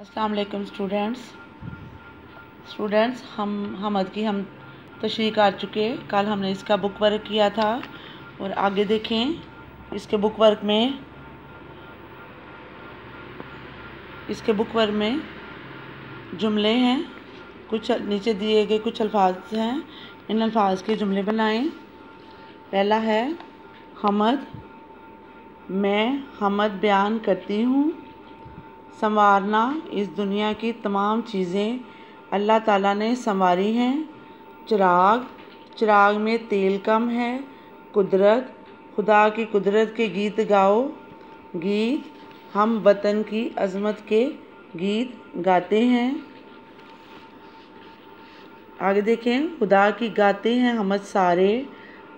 अस्सलाम वालेकुम students. Students, हम हमद की हम तशरी कर चुके कल हमने इसका बुक वर्क किया था और आगे देखें, इसके बुक वर्क में, इसके बुक वर्क में जुमले हैं, कुछ नीचे दिए गए कुछ अल्फाज हैं। इन अल्फाज के जुमले बनाएँ। पहला है, हमद, मैं हमद बयान करती हूँ। संवारना इस दुनिया की तमाम चीज़ें अल्लाह ताला ने संवारी हैं। चिराग चिराग में तेल कम है। कुदरत, खुदा की कुदरत के गीत गाओ। गीत, हम वतन की अज़मत के गीत गाते हैं। आगे देखें, खुदा की गाते हैं हम सारे।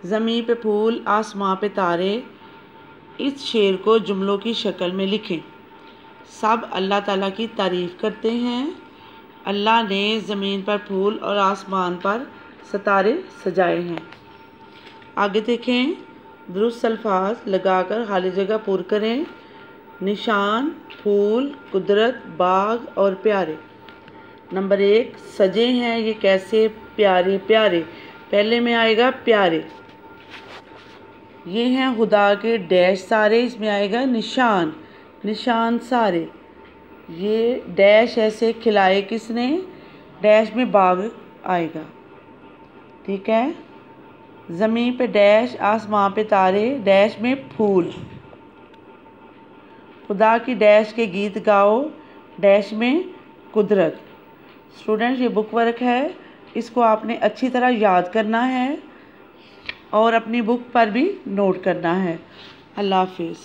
ज़मीन पे फूल, आसमां पे तारे। इस शेर को जुमलों की शक्ल में लिखें। सब अल्लाह ताला की तारीफ़ करते हैं। अल्लाह ने ज़मीन पर फूल और आसमान पर सितारे सजाए हैं। आगे देखें, दुरुस्त अल्फाज लगाकर खाली जगह पुर करें। निशान, फूल, कुदरत, बाग और प्यारे। नंबर एक, सजे हैं ये कैसे प्यारे प्यारे। पहले में आएगा प्यारे। ये हैं खुदा के डैश सारे, इसमें आएगा निशान। निशान सारे। ये डैश ऐसे खिलाए किसने? डैश में बाग आएगा। ठीक है? ज़मीन पे डैश, आसमां पे तारे, डैश में फूल। खुदा की डैश के गीत गाओ, डैश में कुदरत। स्टूडेंट ये बुक वर्क है। इसको आपने अच्छी तरह याद करना है और अपनी बुक पर भी नोट करना है। अल्लाह हाफिज़।